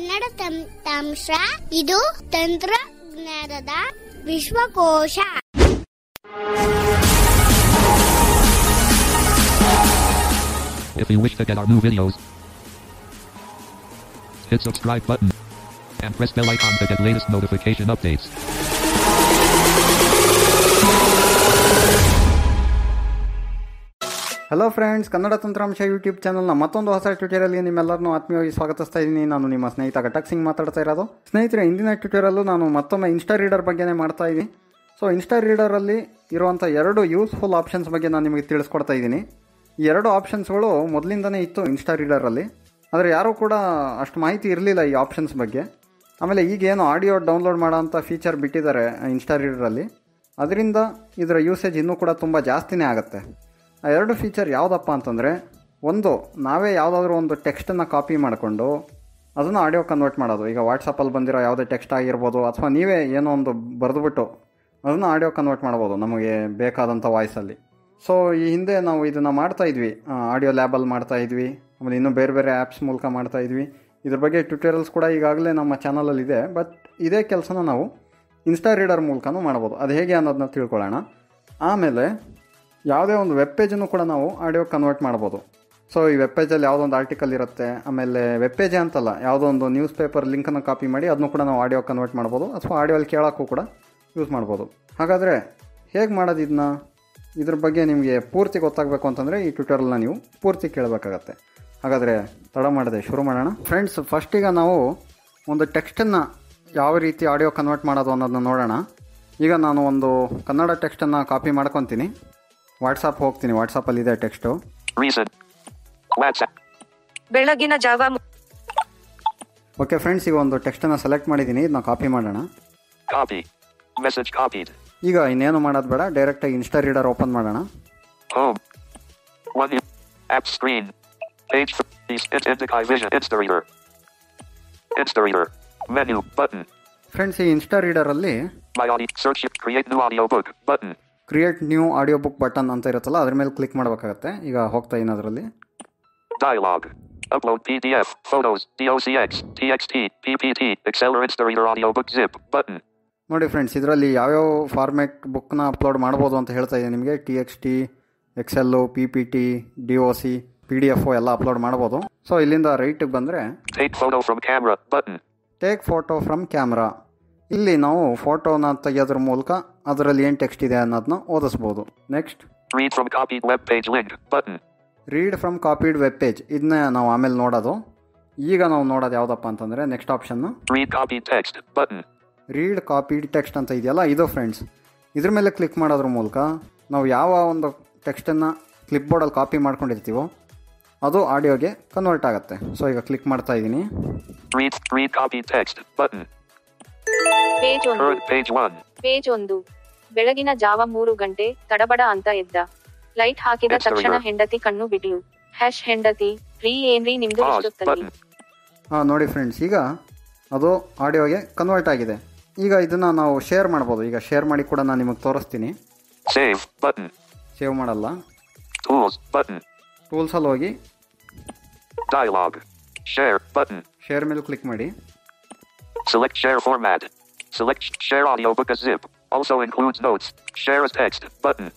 ಕನ್ನಡ ತಂತ್ರಾಂಶ ಇದು ತಂತ್ರಜ್ಞಾನದ ವಿಶ್ವಕೋಶ If you wish to get our new videos, hit subscribe button and press bell icon to get latest notification updates. Hello friends Kannada ತಂತ್ರಾಂಶ YouTube ಚಾನಲ್ನ ಮತ್ತೊಂದು ಹೊಸ ಟ್ಯೂಟೋರಿಯಲ್ಗೆ ನಿಮ್ಮೆಲ್ಲರನ್ನೂ ಆತ್ಮೀಯವಾಗಿ ಸ್ವಾಗತಿಸ್ತಾ ಇದ್ದೀನಿ. ನಾನು ನಿಮ್ಮ ಸ್ನೇಹಿತ ಘಟಕ್ ಸಿಂಗ್ ಮಾತಾಡ್ತಾ ಇರೋದು. ಸ್ನೇಹಿತರೆ, ಇಂದಿನ ಟ್ಯೂಟೋರಿಯಲ್ಲೂ ನಾನು ಮತ್ತೊಮ್ಮೆ ಇನ್ಸ್ಟಾ ರೀಡರ್ ಬಗ್ಗೆನೇ ಮಾಡ್ತಾ ಇದ್ದೀನಿ. ಸೊ ಇನ್ಸ್ಟಾ ರೀಡರಲ್ಲಿ ಇರುವಂಥ ಎರಡು ಯೂಸ್ಫುಲ್ ಆಪ್ಷನ್ಸ್ ಬಗ್ಗೆ ನಾನು ನಿಮಗೆ ತಿಳಿಸ್ಕೊಡ್ತಾ ಇದ್ದೀನಿ. ಈ ಎರಡು ಆಪ್ಷನ್ಸ್ಗಳು ಮೊದಲಿಂದನೇ ಇತ್ತು ಇನ್ಸ್ಟಾ ರೀಡರಲ್ಲಿ ಆದರೆ ಯಾರೂ ಕೂಡ ಅಷ್ಟು ಮಾಹಿತಿ ಇರಲಿಲ್ಲ ಈ ಆಪ್ಷನ್ಸ್ ಬಗ್ಗೆ. ಆಮೇಲೆ ಈಗೇನು ಆಡಿಯೋ ಡೌನ್ಲೋಡ್ ಮಾಡೋಂಥ ಫೀಚರ್ ಬಿಟ್ಟಿದ್ದಾರೆ ಇನ್ಸ್ಟಾ ರೀಡರಲ್ಲಿ ಅದರಿಂದ ಇದರ ಯೂಸೇಜ್ ಇನ್ನೂ ಕೂಡ ತುಂಬ ಜಾಸ್ತಿನೇ ಆಗುತ್ತೆ. ಆ ಎರಡು ಫೀಚರ್ ಯಾವುದಪ್ಪ ಅಂತಂದರೆ, ಒಂದು, ನಾವೇ ಯಾವುದಾದ್ರೂ ಒಂದು ಟೆಕ್ಸ್ಟನ್ನು ಕಾಪಿ ಮಾಡಿಕೊಂಡು, ಅದನ್ನು ಆಡಿಯೋ ಕನ್ವರ್ಟ್ ಮಾಡೋದು. ಈಗ ವಾಟ್ಸಪ್ಪಲ್ಲಿ ಬಂದಿರೋ ಯಾವುದೇ ಟೆಕ್ಸ್ಟ್ ಆಗಿರ್ಬೋದು, ಅಥವಾ ನೀವೇ ಏನೋ ಒಂದು ಬರೆದುಬಿಟ್ಟು ಅದನ್ನು ಆಡಿಯೋ ಕನ್ವರ್ಟ್ ಮಾಡ್ಬೋದು ನಮಗೆ ಬೇಕಾದಂಥ ವಾಯ್ಸಲ್ಲಿ ಸೊ ಈ ಹಿಂದೆ ನಾವು ಇದನ್ನು ಮಾಡ್ತಾ ಇದ್ವಿ. ಆಡಿಯೋ ಲ್ಯಾಬಲ್ಲಿ ಮಾಡ್ತಾ ಇದ್ವಿ. ಆಮೇಲೆ ಇನ್ನೂ ಬೇರೆ ಬೇರೆ ಆ್ಯಪ್ಸ್ ಮೂಲಕ ಮಾಡ್ತಾ ಇದ್ವಿ. ಇದ್ರ ಬಗ್ಗೆ ಟ್ಯೂಟೋರಿಯಲ್ಸ್ ಕೂಡ ಈಗಾಗಲೇ ನಮ್ಮ ಚಾನಲಲ್ಲಿ ಇದೆ. ಬಟ್ ಇದೇ ಕೆಲಸನ ನಾವು ಇನ್ಸ್ಟಾ ರೀಡರ್ ಮೂಲಕನೂ ಮಾಡ್ಬೋದು. ಅದು ಹೇಗೆ ಅನ್ನೋದನ್ನ ತಿಳ್ಕೊಳ್ಳೋಣ. ಆಮೇಲೆ ಯಾವುದೇ ಒಂದು ವೆಬ್ ಪೇಜನ್ನು ಕೂಡ ನಾವು ಆಡಿಯೋ ಕನ್ವರ್ಟ್ ಮಾಡ್ಬೋದು ಸೊ ಈ ವೆಬ್ ಪೇಜಲ್ಲಿ ಯಾವುದೋ ಒಂದು ಆರ್ಟಿಕಲ್ ಇರುತ್ತೆ, ಆಮೇಲೆ ವೆಬ್ ಪೇಜೇ ಅಂತಲ್ಲ, ಯಾವುದೋ ಒಂದು ನ್ಯೂಸ್ ಪೇಪರ್ ಲಿಂಕನ್ನು ಕಾಪಿ ಮಾಡಿ ಅದನ್ನು ಕೂಡ ನಾವು ಆಡಿಯೋ ಕನ್ವರ್ಟ್ ಮಾಡ್ಬೋದು ಅಥವಾ ಆಡಿಯೋಲ್ಲಿ ಕೇಳೋಕ್ಕೂ ಕೂಡ ಯೂಸ್ ಮಾಡ್ಬೋದು ಹಾಗಾದರೆ ಹೇಗೆ ಮಾಡೋದು ಇದನ್ನ ಇದ್ರ ಬಗ್ಗೆ ನಿಮಗೆ ಪೂರ್ತಿ ಗೊತ್ತಾಗಬೇಕು ಅಂತಂದರೆ ಈ ಟ್ಯೂಟೋರಿಯಲ್ನ ನೀವು ಪೂರ್ತಿ ಕೇಳಬೇಕಾಗತ್ತೆ. ಹಾಗಾದರೆ ತಡ ಮಾಡದೆ ಶುರು ಮಾಡೋಣ. ಫ್ರೆಂಡ್ಸ್ ಫಸ್ಟಿಗೆ ನಾವು ಒಂದು ಟೆಕ್ಸ್ಟನ್ನು ಯಾವ ರೀತಿ ಆಡಿಯೋ ಕನ್ವರ್ಟ್ ಮಾಡೋದು ಅನ್ನೋದನ್ನ ನೋಡೋಣ. ಈಗ ನಾನು ಒಂದು ಕನ್ನಡ ಟೆಕ್ಸ್ಟನ್ನು ಕಾಪಿ ಮಾಡ್ಕೊತೀನಿ. ವಾಟ್ಸಾಪ್ ಹೋಗ್ತೀನಿ. ವಾಟ್ಸಾಪ್ ಅಲ್ಲಿ ಇದೆ ಟೆಕ್ಸ್ಟ್ ಬೆಳಗಿನ ಜಾವ ಓಕೆ ಫ್ರೆಂಡ್ಸ್ ಈಗ ಒಂದು ಟೆಕ್ಸ್ಟ್ ಅನ್ನು ಸೆಲೆಕ್ಟ್ ಮಾಡಿದ್ದೀನಿ ಇದನ್ನ ಕಾಪಿ ಮಾಡೋಣ. ಕಾಪಿ ಮೆಸೇಜ್ ಕಾಪಿ ಈಗ ಇನ್ನೇನು ಮಾಡೋದು ಬೇಡ. ಡೈರೆಕ್ಟ್ ಆಗಿ ಇನ್ಸ್ಟಾ ರೀಡರ್ ಓಪನ್ ಮಾಡೋಣ. Home what app screen page it's the ಕೈ vision it's the reader it's the reader menu button friends ಈ ಇನ್ಸ್ಟಾ ರೀಡರ್ ಅಲ್ಲಿ by audio search create new audio book button create new audio book button ಅಂತ ಇರುತ್ತಲ್ಲ ಅದ್ರ ಮೇಲೆ click ಮಾಡಬೇಕಾಗತ್ತೆ ಈಗ ಹೋಗ್ತಾ ಇದ್ದೀನಿ ಅದರಲ್ಲಿ Dialog. Upload PDF. Photos. DOCX. TXT. PPT. The reader audio book zip button ನೋಡಿ ಫ್ರೆಂಡ್ಸ್ ಇದರಲ್ಲಿ ಯಾವ್ಯಾವ ಫಾರ್ಮ್ಯಾಟ್ ಬುಕ್ನ ಅಪ್ಲೋಡ್ ಮಾಡ್ಬೋದು ಅಂತ ಹೇಳ್ತಾ ಇದೆ ನಿಮಗೆ T X T excel P P T D O C P D F ಎಲ್ಲ ಅಪ್ಲೋಡ್ ಮಾಡ್ಬೋದು ಸೊ ಇಲ್ಲಿಂದ ರೈಟಿಗೆ ಬಂದರೆ take photo from camera button take photo from camera ಇಲ್ಲಿ ನಾವು ಫೋಟೋನ ತೆಗೆಯೋದ್ರ ಮೂಲಕ ಅದರಲ್ಲಿ ಏನು ಟೆಕ್ಸ್ಟ್ ಇದೆ ಅನ್ನೋದನ್ನ ಓದಿಸ್ಬೋದು. Next read from copied web page. Button. Read from copied web page ಇದನ್ನ ನಾವು ಆಮೇಲೆ ನೋಡೋದು. ಈಗ ನಾವು ನೋಡೋದು ಯಾವುದಪ್ಪ ಅಂತಂದರೆ next option read copy text button read copied text ಅಂತ ಇದೆಯಲ್ಲ ಇದು ಫ್ರೆಂಡ್ಸ್ ಇದ್ರ ಮೇಲೆ ಕ್ಲಿಕ್ ಮಾಡೋದ್ರ ಮೂಲಕ ನಾವು ಯಾವ ಒಂದು ಟೆಕ್ಸ್ಟನ್ನು ಕ್ಲಿಪ್ ಬೋರ್ಡಲ್ಲಿ ಕಾಪಿ ಮಾಡ್ಕೊಂಡಿರ್ತೀವೋ ಅದು ಆಡಿಯೋಗೆ ಕನ್ವರ್ಟ್ ಆಗುತ್ತೆ. ಸೊ ಈಗ ಕ್ಲಿಕ್ ಮಾಡ್ತಾ ಇದ್ದೀನಿ. ಪೇಜ್ ಒಂದು. Current page 1. ಪೇಜ್ ಒಂದು. ಬೆಳಗಿನ ಜಾವ ಮೂರು ಗಂಟೆ ತಡಬಡ ಅಂತ ಎದ್ದ. ಲೈಟ್ ಹಾಕಿದ ತಕ್ಷಣ ಹೆಂಡತಿ ಕಣ್ಣು ಬಿಡಿಯು ಹ್ಯಾಶ್ ಹೆಂಡತಿ ರೀ ಏನ್ರಿ ನಿಮ್ದು ಹಾ ಇಷ್ಟೊತ್ತಲ್ಲಿ? ಹಾಂ ನೋಡಿ ಫ್ರೆಂಡ್ಸ್ ಈಗ ಅದು ಆಡಿಯೋಗೆ ಕನ್ವರ್ಟ್ ಆಗಿದೆ. ಈಗ ಇದನ್ನ ನಾವು ಶೇರ್ ಮಾಡ್ಬೋದು. ಈಗ ಶೇರ್ ಮಾಡಿ ಕೂಡ ನಾನು ನಿಮಗೆ ತೋರಿಸ್ತೀನಿ. ಸೇವ್ ಬಟನ್ ಸೇವ್ ಮಾಡಲ್ಲ. ಟೂಲ್ಸ್. ಟೂಲ್ಸಲ್ಲಿ ಹೋಗಿ ಡೈಲಾಗ್ ಶೇರ್ ಬಟನ್ ಶೇರ್ ಮೇಲೆ ಕ್ಲಿಕ್ ಮಾಡಿ. Select share format. Select sh- share audiobook as zip. Also includes notes. Share as text. Button.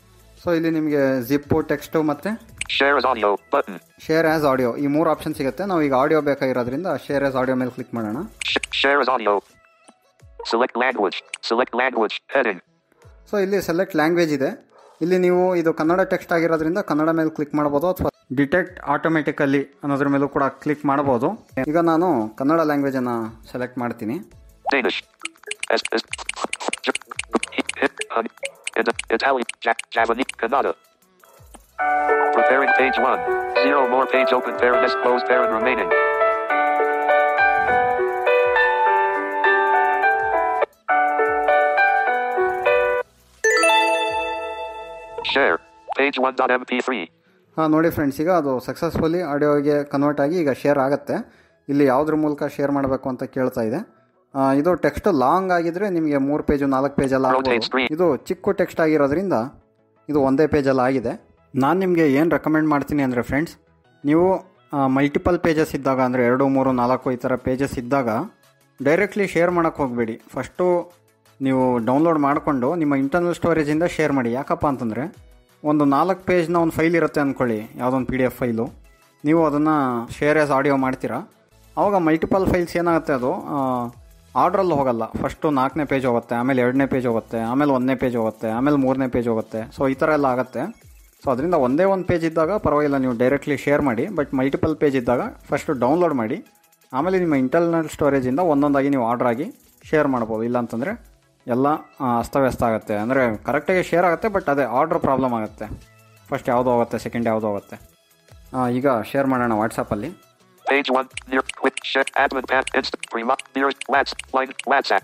So ಇಲ್ಲಿ ನಿಮಗೆ ಜಿಪ್ಪು ಟೆಕ್ಸ್ಟು ಮತ್ತು share as audio button share as audio ಈ ಮೂರು option ಸಿಗುತ್ತೆ ನಾವು ಈಗ ಆಡಿಯೋ ಬೇಕಾಗಿರೋದ್ರಿಂದ ಶೇರ್ ಆಸ್ ಆಡಿಯೋ ಮೇಲೆ ಕ್ಲಿಕ್ ಮಾಡೋಣ share as audio select language select language heading. So ಇಲ್ಲಿ ಸೆಲೆಕ್ಟ್ ಲ್ಯಾಂಗ್ವೇಜ್ ಇದೆ ಇಲ್ಲಿ ನೀವು ಇದು ಕನ್ನಡ ಟೆಕ್ಸ್ಟ್ ಆಗಿರೋದ್ರಿಂದ ಕನ್ನಡ ಮೇಲೆ ಕ್ಲಿಕ್ ಮಾಡ್ಬೋದು ಅಥವಾ ಡಿಟೆಕ್ಟ್ ಆಟೋಮೆಟಿಕಲಿ ಅನ್ನೋದ್ರ ಮೇಲೂ ಕೂಡ ಕ್ಲಿಕ್ ಮಾಡ್ಬೋದು ಈಗ ನಾನು ಕನ್ನಡ ಲ್ಯಾಂಗ್ವೇಜನ್ನು ಸೆಲೆಕ್ಟ್ ಮಾಡ್ತೀನಿ. S. S. Italian. Ja- Japanese. Kannada. Preparing page 1. Zero more page open parent S closed parent remaining. Share. Page 1.mp3. ಹಾಂ ನೋಡಿ ಫ್ರೆಂಡ್ಸ್ ಈಗ ಅದು ಸಕ್ಸಸ್ಫುಲಿ ಆಡಿಯೋಗೆ ಕನ್ವರ್ಟ್ ಆಗಿ ಈಗ ಶೇರ್ ಆಗುತ್ತೆ ಇಲ್ಲಿ ಯಾವುದ್ರ ಮೂಲಕ ಶೇರ್ ಮಾಡಬೇಕು ಅಂತ ಕೇಳ್ತಾ ಇದೆ ಇದು ಟೆಕ್ಸ್ಟ್ ಲಾಂಗ್ ಆಗಿದ್ರೆ ನಿಮಗೆ ಮೂರು ಪೇಜು ನಾಲ್ಕು ಪೇಜೆಲ್ಲ ಆಗ್ಬೋದು. ಇದು ಚಿಕ್ಕ ಟೆಕ್ಸ್ಟ್ ಆಗಿರೋದ್ರಿಂದ ಇದು ಒಂದೇ ಪೇಜೆಲ್ಲ ಆಗಿದೆ. ನಾನು ನಿಮಗೆ ಏನು ರೆಕಮೆಂಡ್ ಮಾಡ್ತೀನಿ ಅಂದರೆ ಫ್ರೆಂಡ್ಸ್ ನೀವು ಮಲ್ಟಿಪಲ್ ಪೇಜಸ್ ಇದ್ದಾಗ ಅಂದರೆ ಎರಡು ಮೂರು ನಾಲ್ಕು ಈ ಥರ ಪೇಜಸ್ ಇದ್ದಾಗ ಡೈರೆಕ್ಟ್ಲಿ ಶೇರ್ ಮಾಡೋಕ್ಕೆ ಹೋಗಬೇಡಿ. ಫಸ್ಟು ನೀವು ಡೌನ್ಲೋಡ್ ಮಾಡಿಕೊಂಡು ನಿಮ್ಮ ಇಂಟರ್ನಲ್ ಸ್ಟೋರೇಜಿಂದ ಶೇರ್ ಮಾಡಿ. ಯಾಕಪ್ಪ ಅಂತಂದರೆ ಒಂದು ನಾಲ್ಕು ಪೇಜ್ನ ಒಂದು ಫೈಲ್ ಇರುತ್ತೆ ಅಂದ್ಕೊಳ್ಳಿ ಯಾವುದೊಂದು ಪಿ ಡಿ ಎಫ್ ಫೈಲು ನೀವು ಅದನ್ನು ಶೇರ್ ಆಸ್ ಆಡಿಯೋ ಮಾಡ್ತೀರಾ. ಆವಾಗ ಮಲ್ಟಿಪಲ್ ಫೈಲ್ಸ್ ಏನಾಗುತ್ತೆ ಅದು? ಆರ್ಡ್ರಲ್ಲಿ ಹೋಗಲ್ಲ. ಫಸ್ಟು ನಾಲ್ಕನೇ ಪೇಜ್ ಹೋಗುತ್ತೆ ಆಮೇಲೆ ಎರಡನೇ ಪೇಜ್ ಹೋಗುತ್ತೆ ಆಮೇಲೆ ಒಂದನೇ ಪೇಜ್ ಹೋಗುತ್ತೆ ಆಮೇಲೆ ಮೂರನೇ ಪೇಜ್ ಹೋಗುತ್ತೆ. ಸೊ ಈ ಥರ ಎಲ್ಲ ಆಗುತ್ತೆ. ಸೊ ಅದರಿಂದ ಒಂದೇ ಒಂದು ಪೇಜ್ ಇದ್ದಾಗ ಪರವಾಗಿಲ್ಲ ನೀವು ಡೈರೆಕ್ಟ್ಲಿ ಶೇರ್ ಮಾಡಿ ಬಟ್ ಮಲ್ಟಿಪಲ್ ಪೇಜ್ ಇದ್ದಾಗ ಫಸ್ಟು ಡೌನ್ಲೋಡ್ ಮಾಡಿ ಆಮೇಲೆ ನಿಮ್ಮ ಇಂಟರ್ನಲ್ ಸ್ಟೋರೇಜಿಂದ ಒಂದೊಂದಾಗಿ ನೀವು ಆರ್ಡ್ರ್ ಆಗಿ ಶೇರ್ ಮಾಡ್ಬೋದು. ಇಲ್ಲಾಂತಂದರೆ ಎಲ್ಲ ಆ, ಅಸ್ತವ್ಯಸ್ತ ಆಗುತ್ತೆ. ಅಂದರೆ ಕರೆಕ್ಟಾಗಿ ಶೇರ್ ಆಗುತ್ತೆ ಬಟ್ ಅದೇ ಆರ್ಡ್ರ್ ಪ್ರಾಬ್ಲಮ್ ಆಗುತ್ತೆ. ಫಸ್ಟ್ ಯಾವುದೋ ಆಗುತ್ತೆ ಸೆಕೆಂಡ್ ಯಾವುದೋ ಆಗುತ್ತೆ ಈಗ ಶೇರ್ ಮಾಡೋಣ ವಾಟ್ಸಪ್ಪಲ್ಲಿ Page 1. Near. Quick. Share. Admin. Pat. Inst. Remote. Nearest. Whats. Line. WhatsApp.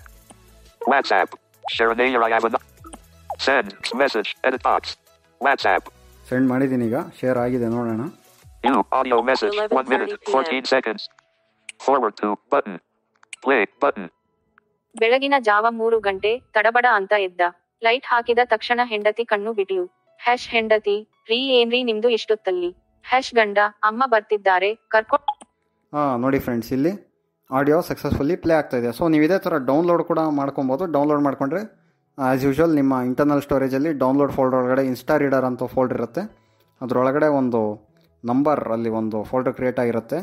WhatsApp. Share an I have a. Send. Message. Edit box. WhatsApp. Send ಮಾಡಿದ್ದೀನಿ ಈಗ ಶೇರ್ ಆಗಿದೆ ನೋಡೋಣ You. Audio message. 1 minute. 14 seconds. Forward to. Button. Play. Button. ಬೆಳಗಿನ ಜಾವ ಮೂರು ಗಂಟೆ ತಡಬಡ ಅಂತ ಎದ್ದ ಲೈಟ್ ಹಾಕಿದ ತಕ್ಷಣ ಹೆಂಡತಿ ಕಣ್ಣು ಬಿಟ್ಲು ಹ್ಯಾಶ್ ಹೆಂಡತಿ ರೀ ಏನ್ರಿ ನಿಮ್ದು ಇಷ್ಟೊತ್ತಲ್ಲಿ ಹ್ಯಾಶ್ ಗಂಡ ಅಮ್ಮ ಬರ್ತಿದ್ದಾರೆ ಕರ್ಕೊ ಹಾಂ, ನೋಡಿ ಫ್ರೆಂಡ್ಸ್ ಇಲ್ಲಿ ಆಡಿಯೋ ಸಕ್ಸಸ್ಫುಲ್ಲಿ ಪ್ಲೇ ಆಗ್ತಾ ಇದೆ. ಸೊ ನೀವು ಇದೇ ಥರ ಡೌನ್ಲೋಡ್ ಕೂಡ ಮಾಡ್ಕೊಬೋದು. ಡೌನ್ಲೋಡ್ ಮಾಡಿಕೊಂಡ್ರೆ ಆ್ಯಸ್ ಯೂಶ್ವಲ್ ನಿಮ್ಮ ಇಂಟರ್ನಲ್ ಸ್ಟೋರೇಜಲ್ಲಿ ಡೌನ್ಲೋಡ್ ಫೋಲ್ಡರ್ ಒಳಗಡೆ ಇನ್ಸ್ಟಾ ರೀಡರ್ ಅಂತ ಫೋಲ್ಡರ್ ಇರುತ್ತೆ. ಅದರೊಳಗಡೆ ಒಂದು ನಂಬರ್ ಅಲ್ಲಿ ಒಂದು ಫೋಲ್ಡರ್ ಕ್ರಿಯೇಟ್ ಆಗಿರುತ್ತೆ.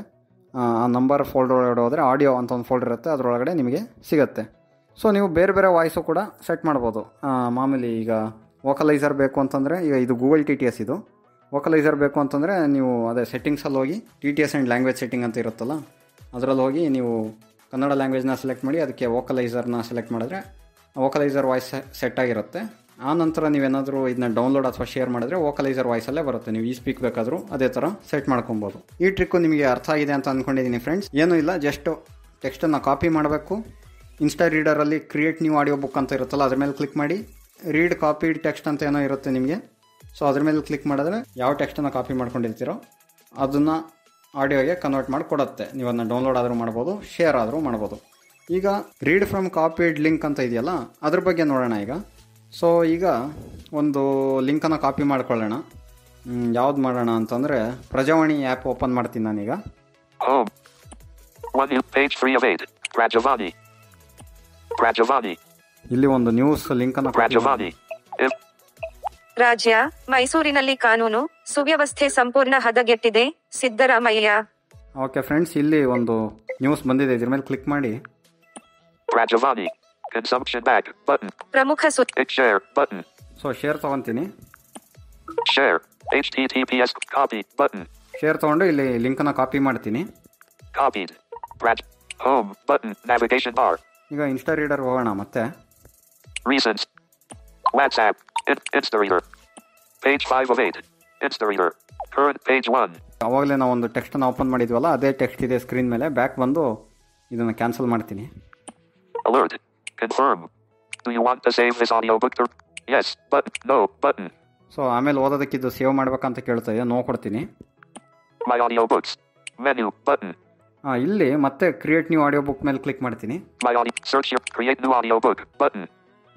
ಆ ನಂಬರ್ ಫೋಲ್ಡರ್ ಒಳಗಡೆ ಹೋದರೆ ಆಡಿಯೋ ಅಂತ ಒಂದು ಫೋಲ್ಡರ್ ಇರುತ್ತೆ. ಅದರೊಳಗಡೆ ನಿಮಗೆ ಸಿಗುತ್ತೆ. ಸೊ ನೀವು ಬೇರೆ ಬೇರೆ ವಾಯ್ಸು ಕೂಡ ಸೆಟ್ ಮಾಡ್ಬೋದು. ಮಾಮೂಲಿ ಈಗ ವೋಕಲೈಸರ್ ಬೇಕು ಅಂತಂದರೆ ಈಗ ಇದು ಗೂಗಲ್ ಟಿ ಟಿ ಎಸ್ ಇದು. ವೋಕಲೈಸರ್ ಬೇಕು ಅಂತಂದರೆ ನೀವು ಅದೇ ಸೆಟ್ಟಿಂಗ್ಸಲ್ಲಿ ಹೋಗಿ T T S and language setting ಅಂತ ಇರುತ್ತಲ್ಲ, ಅದರಲ್ಲಿ ಹೋಗಿ ನೀವು ಕನ್ನಡ ಲ್ಯಾಂಗ್ವೇಜ್ನ ಸೆಲೆಕ್ಟ್ ಮಾಡಿ, ಅದಕ್ಕೆ ವೋಕಲೈಸರ್ನ ಸೆಲೆಕ್ಟ್ ಮಾಡಿದ್ರೆ ವೋಕಲೈಸರ್ ವಾಯ್ಸ್ ಸೆಟ್ ಆಗಿರುತ್ತೆ. ಆ ನಂತರ ನೀವೇನಾದರೂ ಇದನ್ನ ಡೌನ್ಲೋಡ್ ಅಥವಾ ಶೇರ್ ಮಾಡಿದ್ರೆ ವೋಕಲೈಸರ್ ವಾಯ್ಸಲ್ಲೇ ಬರುತ್ತೆ. ನೀವು ಈ ಸ್ಪೀಕ್ ಬೇಕಾದರೂ ಅದೇ ಥರ ಸೆಟ್ ಮಾಡ್ಕೊಬೋದು. ಈ ಟ್ರಿಕ್ಕು ನಿಮಗೆ ಅರ್ಥ ಆಗಿದೆ ಅಂತ ಅಂದ್ಕೊಂಡಿದ್ದೀನಿ ಫ್ರೆಂಡ್ಸ್ ಏನೂ ಇಲ್ಲ ಜಸ್ಟ್ ಟೆಕ್ಸ್ಟನ್ನು ಕಾಪಿ ಮಾಡಬೇಕು. ಇನ್ಸ್ಟಾ ರೀಡರಲ್ಲಿ ಕ್ರಿಯೇಟ್ ನ್ಯೂ ಆಡಿಯೋ ಬುಕ್ ಅಂತ ಇರುತ್ತಲ್ಲ, ಅದ್ರ ಮೇಲೆ ಕ್ಲಿಕ್ ಮಾಡಿ. ರೀಡ್ ಕಾಪಿಡ್ ಟೆಕ್ಸ್ಟ್ ಅಂತ ಏನೋ ಇರುತ್ತೆ ನಿಮಗೆ. ಸೊ ಅದ್ರ ಮೇಲೆ ಕ್ಲಿಕ್ ಮಾಡಿದ್ರೆ ಯಾವ ಟೆಕ್ಸ್ಟನ್ನು ಕಾಪಿ ಮಾಡ್ಕೊಂಡಿರ್ತೀರೋ ಅದನ್ನು ಆಡಿಯೋಗೆ ಕನ್ವರ್ಟ್ ಮಾಡಿ ಕೊಡುತ್ತೆ ನೀವು ಅದನ್ನ ಡೌನ್ಲೋಡ್ ಆದರೂ ಮಾಡ್ಬೋದು ಶೇರ್ ಆದರೂ ಮಾಡ್ಬೋದು ಈಗ ರೀಡ್ ಫ್ರಮ್ ಕಾಪಿಡ್ ಲಿಂಕ್ ಅಂತ ಇದೆಯಲ್ಲ ಅದ್ರ ಬಗ್ಗೆ ನೋಡೋಣ ಈಗ ಸೊ ಈಗ ಒಂದು ಲಿಂಕನ್ನು ಕಾಪಿ ಮಾಡ್ಕೊಳ್ಳೋಣ ಯಾವ್ದು ಮಾಡೋಣ ಅಂತಂದರೆ ಪ್ರಜಾವಾಣಿ ಆ್ಯಪ್ ಓಪನ್ ಮಾಡ್ತೀನಿ ನಾನೀಗ Home. 1 new page 3 of 8. Rajavani. Rajavani. ಇಲ್ಲಿ ಒಂದು ನ್ಯೂಸ್ ಲಿಂಕನ್ನು ರಾಜ್ಯ ಮೈಸೂರಿನಲ್ಲಿ ಕಾನೂನು ಸುವ್ಯವಸ್ಥೆ ಸಂಪೂರ್ಣ ಹದಗೆಟ್ಟಿದೆ ಸಿದ್ದರಾಮಯ್ಯ. ಓಕೆ ಫ್ರೆಂಡ್ಸ್ ಇಲ್ಲಿ ಒಂದು ನ್ಯೂಸ್ ಬಂದಿದೆ. ಇದರ ಮೇಲೆ ಕ್ಲಿಕ್ ಮಾಡಿ. ರಾಜವಾಣಿ ಕನ್ಸಂಪ್ಷನ್ ಬ್ಯಾಕ್ ಬಟನ್ ಪ್ರಮುಖ ಸುದ್ದಿ share button so share ತಗೊಂತೀನಿ. Share H T T P S copy button share ತಗೊಂಡು ಇಲ್ಲಿ ಲಿಂಕ್ ಅನ್ನು ಕಾಪಿ ಮಾಡ್ತೀನಿ. ಕಾಪಿ ರಾಜ್ ಹೋಮ್ ಬಟನ್ ನ್ಯಾವಿಗೇಷನ್ ಬಾರ್ ಈಗ ಇನ್ಸ್ಟಾ ರೀಡರ್ ಹೋಗೋಣ ಮತ್ತೆ. Reasons WhatsApp tit it's there a your page bye ಒಬೈ ಇದು it's there E your ಟರ್ ಪೇಜ್ ನಾವು ಒಂದು ಟೆಕ್ಸ್ಟನ್ನು ಓಪನ್ ಮಾಡಿದ್ವಲ್ಲ ಅದೇ ಟೆಕ್ಸ್ಟ್ ಇದೆ ಸ್ಕ್ರೀನ್ ಮೇಲೆ. ಬ್ಯಾಕ್ ಬಂದು ಇದನ್ನು ಕ್ಯಾನ್ಸಲ್ ಮಾಡ್ತೀನಿ. ಸೊ ಆಮೇಲೆ ಓದೋದಕ್ಕಿದ್ದು ಸೇವ್ ಮಾಡ್ಬೇಕಂತ ಕೇಳ್ತಾ ಇದೆ ನೋ ಕೊಡ್ತೀನಿ. ಹಾಂ ಇಲ್ಲಿ ಮತ್ತೆ ಕ್ರಿಯೇಟ್ ನ್ಯೂ ಆಡಿಯೋ ಬುಕ್ ಮೇಲೆ ಕ್ಲಿಕ್ ಮಾಡ್ತೀನಿ.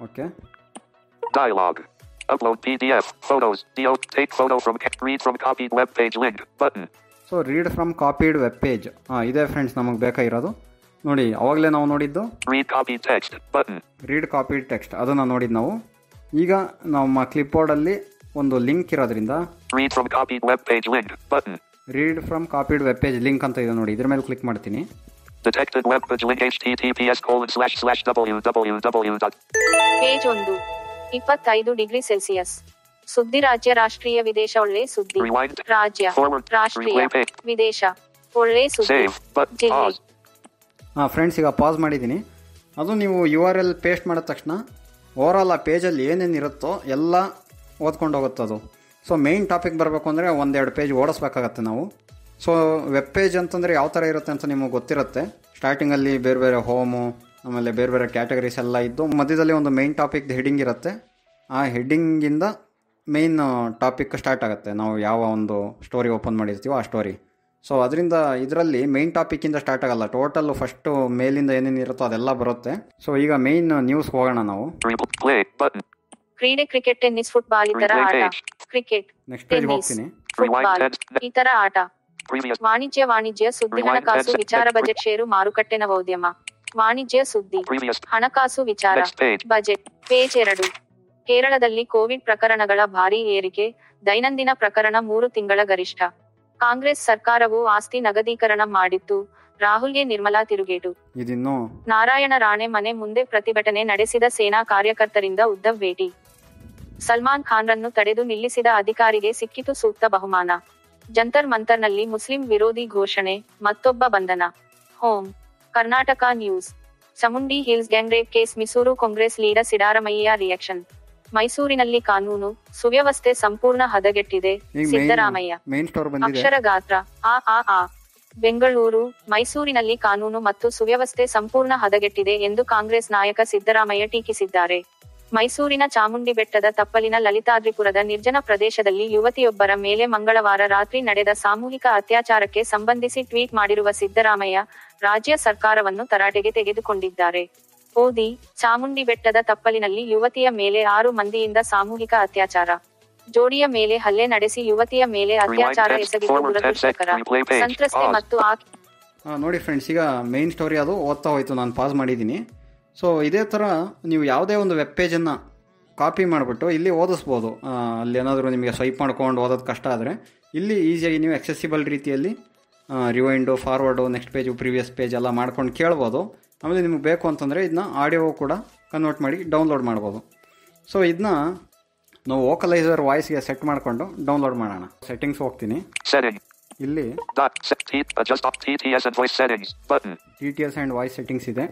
Okay Upload PDF. Photos. DO. Take photo from. Read from copied web page link. Button. So read from copied web page ಹಾಂ ಇದೆ ಫ್ರೆಂಡ್ಸ್ ನಮಗೆ ಬೇಕಾಗಿರೋದು ನೋಡಿ ಅವಾಗಲೇ ನಾವು ನೋಡಿದ್ದು Read copied text. Button. Read copy text ಅದನ್ನು ನೋಡಿದ್ದು ನಾವು ಈಗ ನಮ್ಮ ಕ್ಲಿಪ್ಬೋರ್ಡಲ್ಲಿ ಒಂದು ಲಿಂಕ್ ಇರೋದ್ರಿಂದ Read from copied web page link. Button. Read from copied web page link ಅಂತ ಇದೆ ನೋಡಿ ಇದ್ರ ಮೇಲೆ ಕ್ಲಿಕ್ ಮಾಡ್ತೀನಿ Detected web page link https colon slash slash www page page ಒಂದು ಇಪ್ಪತ್ತೈದು ಡಿಗ್ರಿ ಸೆಲ್ಸಿಯಸ್. ಸುದ್ದಿ ರಾಜ್ಯ ರಾಷ್ಟ್ರೀಯ ವಿದೇಶ ಒಳ್ಳೆ ಸುದ್ದಿ. ರಾಜ್ಯ ರಾಷ್ಟ್ರೀಯ ವಿದೇಶ ಒಳ್ಳೆ ಸುದ್ದಿ. ಹಾ ಫ್ರೆಂಡ್ಸ್ ಈಗ ಪಾಸ್ ಮಾಡಿದ್ದೀನಿ. ಅದು ನೀವು ಯು ಆರ್ ಎಲ್ ಪೇಸ್ಟ್ ಮಾಡಿದ ತಕ್ಷಣ ಓವರಾಲ್ ಆ ಪೇಜಲ್ಲಿ ಏನೇನು ಇರುತ್ತೋ ಎಲ್ಲ ಓದ್ಕೊಂಡು ಹೋಗುತ್ತೆ ಅದು. ಸೊ ಮೇಯ್ನ್ ಟಾಪಿಕ್ ಬರಬೇಕು ಅಂದರೆ ಒಂದೆರಡು ಪೇಜ್ ಓಡಿಸ್ಬೇಕಾಗತ್ತೆ ನಾವು. ಸೊ ವೆಬ್ ಪೇಜ್ ಅಂತಂದರೆ ಯಾವ ಥರ ಇರುತ್ತೆ ಅಂತ ನಿಮಗೆ ಗೊತ್ತಿರುತ್ತೆ. ಸ್ಟಾರ್ಟಿಂಗಲ್ಲಿ ಬೇರೆ ಬೇರೆ ಹೋಮು ಆಮೇಲೆ ಬೇರೆ ಬೇರೆ ಕ್ಯಾಟಗರೀಸ್ ಎಲ್ಲ ಇದ್ದು ಮಧ್ಯದಲ್ಲಿ ಒಂದು ಮೇನ್ ಟಾಪಿಕ್ ಹೆಡಿಂಗ್ ಇರುತ್ತೆ. ಆ ಹೆಡ್ಡಿಂಗಿಂದ ಮೇನ್ ಟಾಪಿಕ್ ಸ್ಟಾರ್ಟ್ ಆಗುತ್ತೆ. ನಾವು ಯಾವ ಒಂದು ಸ್ಟೋರಿ ಓಪನ್ ಮಾಡಿರ್ತೀವೋ ಆ ಸ್ಟೋರಿ ಸೊ ಅದರಿಂದ ಇದರಲ್ಲಿ ಮೇಯ್ನ್ ಟಾಪಿಕ್ಕಿಂದ ಸ್ಟಾರ್ಟ್ ಆಗಲ್ಲ. ಟೋಟಲ್ ಫಸ್ಟು ಮೇಲಿಂದ ಏನೇನು ಇರುತ್ತೋ ಅದೆಲ್ಲ ಬರುತ್ತೆ. ಸೊ ಈಗ ಮೇನ್ ನ್ಯೂಸ್ ಹೋಗೋಣ ನಾವು. ಕ್ರೀಡೆ ಕ್ರಿಕೆಟ್ ಟೆನ್ನಿಸ್ ಫುಟ್ಬಾಲ್ ಇತರ ಆಟ. ಕ್ರಿಕೆಟ್ ನೆಕ್ಸ್ಟ್ ಪೇಜ್ ಟೆನ್ನಿಸ್ ಹೋಗ್ತೀನಿ. ಇತರ ಆಟ. ವಾಣಿಜ್ಯ ವಾಣಿಜ್ಯ ಸುದ್ದಿ ಹಣಕಾಸು ವಿಚಾರ ಬಜೆಟ್ ಷೇರು ಮಾರುಕಟ್ಟೆ ನವೋದ್ಯಮ. ವಾಣಿಜ್ಯ ಸುದ್ದಿ ಹಣಕಾಸು ವಿಚಾರ ಬಜೆಟ್ ಪೇಜ್ ಎರಡು. ಕೇರಳದಲ್ಲಿ ಕೋವಿಡ್ ಪ್ರಕರಣಗಳ ಭಾರೀ ಏರಿಕೆ ದೈನಂದಿನ ಪ್ರಕರಣ ಮೂರು ತಿಂಗಳ ಗರಿಷ್ಠ. ಕಾಂಗ್ರೆಸ್ ಸರ್ಕಾರವು ಆಸ್ತಿ ನಗದೀಕರಣ ಮಾಡಿತ್ತು ರಾಹುಲ್ಗೆ ನಿರ್ಮಲಾ ತಿರುಗೇಟು. ಇದಿನ್ನೂ ನಾರಾಯಣ ರಾಣೆ ಮನೆ ಮುಂದೆ ಪ್ರತಿಭಟನೆ ನಡೆಸಿದ ಸೇನಾ ಕಾರ್ಯಕರ್ತರಿಂದ ಉದ್ದವ್ ಭೇಟಿ. ಸಲ್ಮಾನ್ ಖಾನ್ರನ್ನು ತಡೆದು ನಿಲ್ಲಿಸಿದ ಅಧಿಕಾರಿಗೆ ಸಿಕ್ಕಿತು ಸೂಕ್ತ ಬಹುಮಾನ. ಜಂತರ್ ಮಂತರ್ನಲ್ಲಿ ಮುಸ್ಲಿಂ ವಿರೋಧಿ ಘೋಷಣೆ ಮತ್ತೊಬ್ಬ ಬಂಧನ. Home Karnataka news. Chamundi hills gang rape case Mysuru Congress leader Siddaramaiah reaction ಮೈಸೂರಿನಲ್ಲಿ ಕಾನೂನು ಸುವ್ಯವಸ್ಥೆ ಸಂಪೂರ್ಣ ಹದಗೆಟ್ಟಿದೆ ಸಿದ್ದರಾಮಯ್ಯ. ಅಕ್ಷರ ಗಾತ್ರ ಆ ಆ ಆ. ಬೆಂಗಳೂರು ಮೈಸೂರಿನಲ್ಲಿ ಕಾನೂನು ಮತ್ತು ಸುವ್ಯವಸ್ಥೆ ಸಂಪೂರ್ಣ ಹದಗೆಟ್ಟಿದೆ ಎಂದು ಕಾಂಗ್ರೆಸ್ ನಾಯಕ ಸಿದ್ದರಾಮಯ್ಯ ಟೀಕಿಸಿದ್ದಾರೆ. ಮೈಸೂರಿನ ಚಾಮುಂಡಿ ಬೆಟ್ಟದ ತಪ್ಪಲಿನ ಲಲಿತಾದ್ರಿಪುರದ ನಿರ್ಜನ ಪ್ರದೇಶದಲ್ಲಿ ಯುವತಿಯೊಬ್ಬರ ಮೇಲೆ ಮಂಗಳವಾರ ರಾತ್ರಿ ನಡೆದ ಸಾಮೂಹಿಕ ಅತ್ಯಾಚಾರಕ್ಕೆ ಸಂಬಂಧಿಸಿ ಟ್ವೀಟ್ ಮಾಡಿರುವ ಸಿದ್ದರಾಮಯ್ಯ ರಾಜ್ಯ ಸರ್ಕಾರವನ್ನು ತರಾಟೆಗೆ ತೆಗೆದುಕೊಂಡಿದ್ದಾರೆ. ಓದಿ ಚಾಮುಂಡಿ ಬೆಟ್ಟದ ತಪ್ಪಲಿನಲ್ಲಿ ಯುವತಿಯ ಮೇಲೆ ಆರು ಮಂದಿಯಿಂದ ಸಾಮೂಹಿಕ ಅತ್ಯಾಚಾರ. ಜೋಡಿಯ ಮೇಲೆ ಹಲ್ಲೆ ನಡೆಸಿ ಯುವತಿಯ ಮೇಲೆ ಅತ್ಯಾಚಾರ ಎಸಗಿದ್ದ ದುರದೃಷ್ಟಕರ ಸಂತ್ರಸ್ತೆ ಮತ್ತು ಆಕೆ ನೋಡಿ ಫ್ರೆಂಡ್ಸ್ ಈಗ ಮೇನ್ ಸ್ಟೋರಿ ಅದು ಓದ್ತಾ ಹೋಯ್ತು ನಾನು ಪಾಸ್ ಮಾಡಿದ್ದೀನಿ. ಸೊ ಇದೇ ಥರ ನೀವು ಯಾವುದೇ ಒಂದು ವೆಬ್ ಪೇಜನ್ನು ಕಾಪಿ ಮಾಡಿಬಿಟ್ಟು ಇಲ್ಲಿ ಓದಿಸ್ಬೋದು. ಅಲ್ಲಿ ಏನಾದರೂ ನಿಮಗೆ ಸ್ವೈಪ್ ಮಾಡ್ಕೊಂಡು ಓದೋದು ಕಷ್ಟ ಆದರೆ ಇಲ್ಲಿ ಈಸಿಯಾಗಿ ನೀವು ಎಕ್ಸೆಸಿಬಲ್ ರೀತಿಯಲ್ಲಿ rewind forward next page previous page ಎಲ್ಲ ಮಾಡ್ಕೊಂಡು ಕೇಳ್ಬೋದು. ಆಮೇಲೆ ನಿಮಗೆ ಬೇಕು ಅಂತಂದರೆ ಇದನ್ನ ಆಡಿಯೋ ಕೂಡ ಕನ್ವರ್ಟ್ ಮಾಡಿ ಡೌನ್ಲೋಡ್ ಮಾಡ್ಬೋದು. ಸೊ ಇದನ್ನ ನಾವು ವೋಕಲೈಸರ್ ವಾಯ್ಸ್ಗೆ ಸೆಟ್ ಮಾಡಿಕೊಂಡು ಡೌನ್ಲೋಡ್ ಮಾಡೋಣ. ಸೆಟ್ಟಿಂಗ್ಸ್ ಹೋಗ್ತೀನಿ. ಸರಿ ಇಲ್ಲಿ. T T S and voice settings ಇದೆ.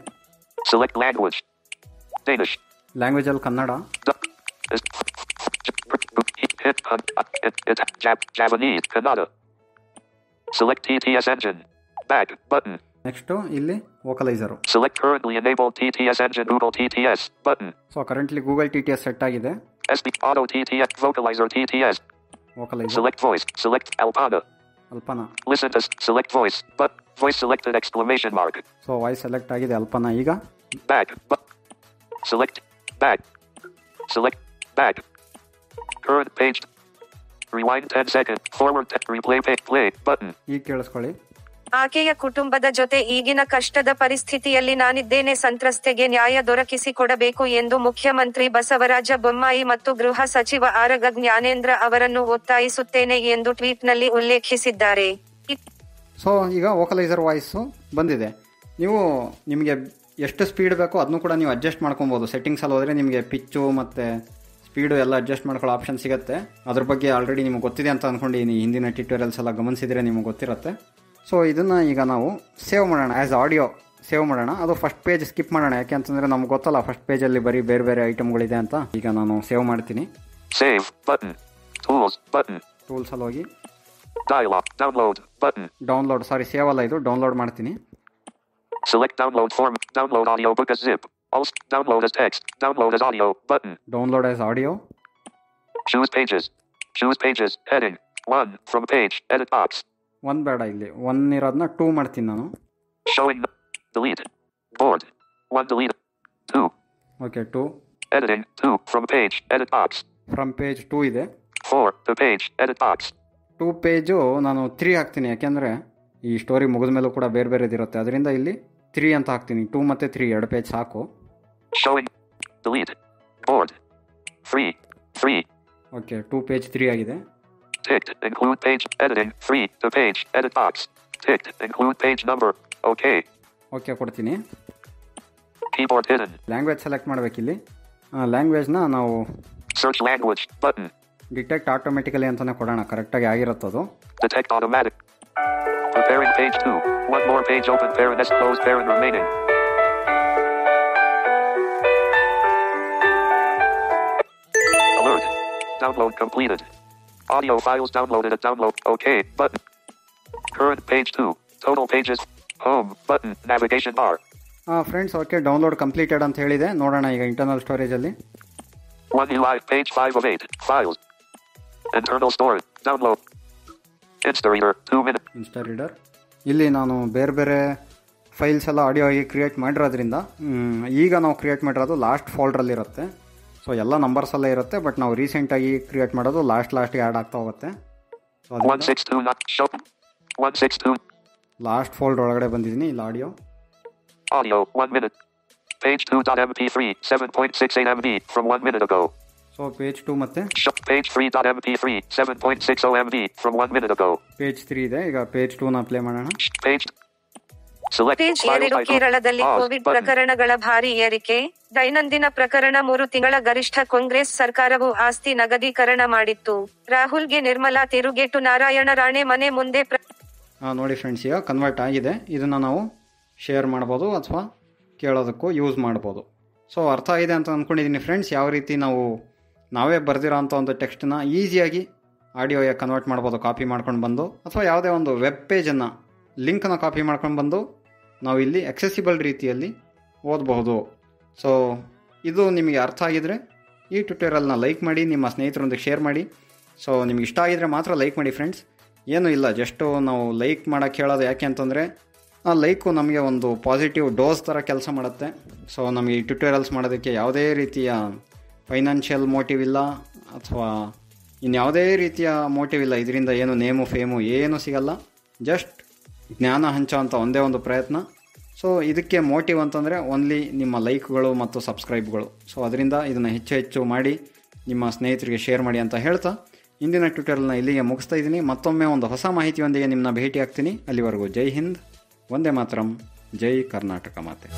Select language. Danish. Kannada. It. It. Jap. Japanese. Kannada. Select TTS engine. Back. Button. Next ಇಲ್ಲಿ vocalizer Select currently enabled TTS engine. Google TTS. Button. So currently Google T T S set ಆಗಿದೆ SB Auto TTS. Vocalizer TTS. Vocalizer Select voice. Select Alpana. Alpana s- select voice. But voice selected exclamation mark. So voice select ಆಗಿದೆ ಅಲ್ಪನ ಈಗ. But select back. Select back. Current page. Rewind 10 seconds. Forward. Te- replay page. Play button. ಈಗ ಕೇಳಿಸ್ಕೊಳ್ಳಿ ಆಕೆಯ ಕುಟುಂಬದ ಜೊತೆ ಈಗಿನ ಕಷ್ಟದ ಪರಿಸ್ಥಿತಿಯಲ್ಲಿ ನಾನಿದ್ದೇನೆ. ಸಂತ್ರಸ್ತೆಗೆ ನ್ಯಾಯ ದೊರಕಿಸಿ ಕೊಡಬೇಕು ಎಂದು ಮುಖ್ಯಮಂತ್ರಿ ಬಸವರಾಜ ಬೊಮ್ಮಾಯಿ ಮತ್ತು ಗೃಹ ಸಚಿವ ಆರಗ ಜ್ಞಾನೇಂದ್ರ ಅವರನ್ನು ಒತ್ತಾಯಿಸುತ್ತೇನೆ ಎಂದು ಟ್ವೀಟ್ನಲ್ಲಿ ಉಲ್ಲೇಖಿಸಿದ್ದಾರೆ. ಸೊ ಈಗ ವೋಕಲೈಸರ್ ವಾಯ್ಸ್ ಬಂದಿದೆ. ನೀವು ನಿಮಗೆ ಎಷ್ಟು ಸ್ಪೀಡ್ ಬೇಕೋ ಅದನ್ನು ಕೂಡ ನೀವು ಅಡ್ಜಸ್ಟ್ ಮಾಡ್ಕೊಬೋದು. ಸೆಟ್ಟಿಂಗ್ಸಲ್ಲಿ ಹೋದರೆ ನಿಮಗೆ ಪಿಚ್ಚು ಮತ್ತು ಸ್ಪೀಡು ಎಲ್ಲ ಅಡ್ಜಸ್ಟ್ ಮಾಡ್ಕೊಳ್ಳೋ ಆಪ್ಷನ್ ಸಿಗುತ್ತೆ. ಅದ್ರ ಬಗ್ಗೆ ಆಲ್ರೆಡಿ ನಿಮ್ಗೆ ಗೊತ್ತಿದೆ ಅಂತ ಅಂದ್ಕೊಂಡು ಹಿಂದಿನ ಟ್ಯೂಟೋರಿಯಲ್ಸ್ ಎಲ್ಲ ಗಮನಿಸಿದರೆ ನಿಮಗೆ ಗೊತ್ತಿರುತ್ತೆ. ಸೊ ಇದನ್ನು ಈಗ ನಾವು ಸೇವ್ ಮಾಡೋಣ ಆ್ಯಸ್ ಆಡಿಯೋ ಸೇವ್ ಮಾಡೋಣ ಅದು ಫಸ್ಟ್ ಪೇಜ್ ಸ್ಕಿಪ್ ಮಾಡೋಣ ಯಾಕೆ ಅಂತಂದರೆ ನಮ್ಗೆ ಗೊತ್ತಲ್ಲ ಫಸ್ಟ್ ಪೇಜಲ್ಲಿ ಬರೀ ಬೇರೆ ಬೇರೆ ಐಟಮ್ಗಳಿದೆ ಅಂತ ಈಗ ನಾನು ಸೇವ್ ಮಾಡ್ತೀನಿ save button tools button tools ಟೂಲ್ಸಲ್ಲಿ ಹೋಗಿ dialog download button download sorry save ಅಲ್ಲ ಇದು ಡೌನ್ಲೋಡ್ ಮಾಡ್ತೀನಿ select download form download audio book as zip. Also download as text. Download as audio button. Download as audio Choose pages. Choose pages. Heading. 1 from page. Edit box. ಒಂದು ಬೇಡ ಇಲ್ಲಿ. One ಇರೋದನ್ನ two ಮಾಡ್ತೀನಿ ನಾನು. Okay to from page to ಇದೆ. Four to page ನಾನು three ಹಾಕ್ತೀನಿ ಯಾಕೆಂದರೆ ಈ ಸ್ಟೋರಿ ಮುಗಿದ ಮೇಲೂ ಕೂಡ ಬೇರೆ ಬೇರೆದಿರುತ್ತೆ ಅದರಿಂದ ಇಲ್ಲಿ ತ್ರೀ ಅಂತ ಹಾಕ್ತೀನಿ. ಟೂ ಮತ್ತು ತ್ರೀ ಎರಡು ಪೇಜ್ ಸಾಕು. ಓಕೆ ಟೂ ಪೇಜ್ ತ್ರೀ ಆಗಿದೆ. Ticked. Include page. Editing. 3. The page. Edit box. Ticked. Include page number. Okay. Okay ಕೊಡ್ತೀನಿ Keyboard hidden. ಲ್ಯಾಂಗ್ವೇಜ್ ಸೆಲೆಕ್ಟ್ ಮಾಡಬೇಕಿಲ್ಲಿ ಲ್ಯಾಂಗ್ವೇಜ್ನ ನಾವು Search language. Button. Detect automatically ಅಂತಲೇ ಕೊಡೋಣ ಕರೆಕ್ಟಾಗಿ ಆಗಿರುತ್ತದು Detect automatic. Preparing page 2. One more page open parent S closed parent remaining. Alert. Download completed. Audio files downloaded at download. OK button. Current page two. Total pages. Home button. Navigation bar. ಹಾಂ friends okay download completed ಅಂತ ಹೇಳಿದೆ ನೋಡೋಣ ಈಗ internal ಸ್ಟೋರೇಜಲ್ಲಿ One live page 5 of 8. Files. Internal storage. Download. Instareader. Two minutes. Instareader ಇಲ್ಲಿ ನಾನು ಬೇರೆ ಬೇರೆ ಫೈಲ್ಸ್ ಎಲ್ಲ ಆಡಿಯೋ ಆಗಿ ಕ್ರಿಯೇಟ್ ಮಾಡಿರೋದ್ರಿಂದ ಈಗ ನಾವು ಕ್ರಿಯೇಟ್ ಮಾಡಿರೋದು ಲಾಸ್ಟ್ ಫೋಲ್ಡ್ರಲ್ಲಿರುತ್ತೆ ಸೊ ಎಲ್ಲ ನಂಬರ್ಸ್ ಎಲ್ಲ ಇರುತ್ತೆ ಬಟ್ ನಾವು ರೀಸೆಂಟ್ ಆಗಿ ಕ್ರಿಯೇಟ್ ಮಾಡೋದು ಲಾಸ್ಟ್ ಲಾಸ್ಟ್ ಆ್ಯಡ್ ಆಗ್ತಾ ಹೋಗುತ್ತೆ so One six two not show. 162. Last folder ಒಳಗಡೆ ಬಂದಿದ್ದೀನಿ ಇಲ್ಲಿ audio audio 1 minute. Page 2.mp3, 7.68 MB from 1 minute ago. So page two ಮತ್ತೆ Sh- page 3.mp3, 7.60 MB from 1 minute ago. Page three ಇದೆ ಈಗ ಪೇಜ್ನ play ಮಾಡೋಣ Page. ಪೇಜ್ ಎರಡು ಕೇರಳದಲ್ಲಿ ಕೋವಿಡ್ ಪ್ರಕರಣಗಳ ಭಾರಿ ಏರಿಕೆ. ದೈನಂದಿನ ಪ್ರಕರಣ ಮೂರು ತಿಂಗಳ ಗರಿಷ್ಠ ಕಾಂಗ್ರೆಸ್ ಸರ್ಕಾರವು ಆಸ್ತಿ ನಗದೀಕರಣ ಮಾಡಿತ್ತು. ರಾಹುಲ್ಗೆ ನಿರ್ಮಲಾ ತಿರುಗೇಟು ನಾರಾಯಣ ರಾಣೆ ಮನೆ ಮುಂದೆ ಹಾಂ ನೋಡಿ ಫ್ರೆಂಡ್ಸ್ ಈಗ ಕನ್ವರ್ಟ್ ಆಗಿದೆ. ಇದನ್ನ ನಾವು ಶೇರ್ ಮಾಡ್ಬೋದು ಅಥವಾ ಕೇಳೋದಕ್ಕೂ ಯೂಸ್ ಮಾಡ್ಬೋದು. ಸೊ ಅರ್ಥ ಆಗಿದೆ ಅಂತ ಅಂದ್ಕೊಂಡಿದ್ದೀನಿ ಫ್ರೆಂಡ್ಸ್ ಯಾವ ರೀತಿ ನಾವು ನಾವೇ ಬರೆದಿರೋ ಅಂಥ ಒಂದು ಟೆಕ್ಸ್ಟನ್ನ ಈಸಿಯಾಗಿ ಆಡಿಯೋಗೆ ಕನ್ವರ್ಟ್ ಮಾಡ್ಬೋದು ಕಾಪಿ ಮಾಡ್ಕೊಂಡು ಬಂದು ಅಥವಾ ಯಾವುದೇ ಒಂದು ವೆಬ್ ಪೇಜನ್ನು ಲಿಂಕನ್ನು ಕಾಪಿ ಮಾಡ್ಕೊಂಡು ಬಂದು ನಾವು ಇಲ್ಲಿ ಅಕ್ಸೆಸಿಬಲ್ ರೀತಿಯಲ್ಲಿ ಓದಬಹುದು. ಸೊ ಇದು ನಿಮಗೆ ಅರ್ಥ ಆಗಿದರೆ ಈ ಟ್ಯುಟೋರಿಯಲ್ನ ಲೈಕ್ ಮಾಡಿ, ನಿಮ್ಮ ಸ್ನೇಹಿತರೊಂದಿಗೆ ಶೇರ್ ಮಾಡಿ. ಸೊ ನಿಮ್ಗೆ ಇಷ್ಟ ಆಗಿದರೆ ಮಾತ್ರ ಲೈಕ್ ಮಾಡಿ ಫ್ರೆಂಡ್ಸ್ ಏನೂ ಇಲ್ಲ ಜಸ್ಟು ನಾವು ಲೈಕ್ ಮಾಡೋಕ್ಕೆ ಹೇಳೋದು ಯಾಕೆ ಅಂತಂದರೆ, ಆ ಲೈಕು ನಮಗೆ ಒಂದು ಪಾಸಿಟಿವ್ ಡೋಸ್ ಥರ ಕೆಲಸ ಮಾಡುತ್ತೆ. ಸೊ ನಮಗೆ ಈ ಟ್ಯುಟೋರಿಯಲ್ಸ್ ಮಾಡೋದಕ್ಕೆ ಯಾವುದೇ ರೀತಿಯ ಫೈನಾನ್ಷಿಯಲ್ ಮೋಟಿವ್ ಇಲ್ಲ, ಅಥವಾ ಇನ್ಯಾವುದೇ ರೀತಿಯ ಮೋಟಿವ್ ಇಲ್ಲ. ಇದರಿಂದ ಏನು ನೇಮು ಫೇಮು ಏನೂ ಸಿಗಲ್ಲ. ಜಸ್ಟ್ ಜ್ಞಾನ ಹಂಚೋ ಒಂದೇ ಒಂದು ಪ್ರಯತ್ನ. ಸೊ ಇದಕ್ಕೆ ಮೋಟಿವ್ ಅಂತಂದರೆ ಓನ್ಲಿ ನಿಮ್ಮ ಲೈಕ್ಗಳು ಮತ್ತು ಸಬ್ಸ್ಕ್ರೈಬ್ಗಳು ಸೊ ಅದರಿಂದ ಇದನ್ನು ಹೆಚ್ಚು ಹೆಚ್ಚು ಮಾಡಿ ನಿಮ್ಮ ಸ್ನೇಹಿತರಿಗೆ ಶೇರ್ ಮಾಡಿ ಅಂತ ಹೇಳ್ತಾ, ಇಂದಿನ ಟ್ಯೂಟೋರಿಯಲ್ನ ಇಲ್ಲಿಗೆ ಮುಗಿಸ್ತಾ ಇದ್ದೀನಿ. ಮತ್ತೊಮ್ಮೆ ಒಂದು ಹೊಸ ಮಾಹಿತಿಯೊಂದಿಗೆ ನಿಮ್ಮನ್ನ ಭೇಟಿ ಆಗ್ತೀನಿ ಅಲ್ಲಿವರೆಗೂ ಜೈ ಹಿಂದ್ ಒಂದೇ ಮಾತ್ರಂ, ಜೈ ಕರ್ನಾಟಕ ಮಾತೆ.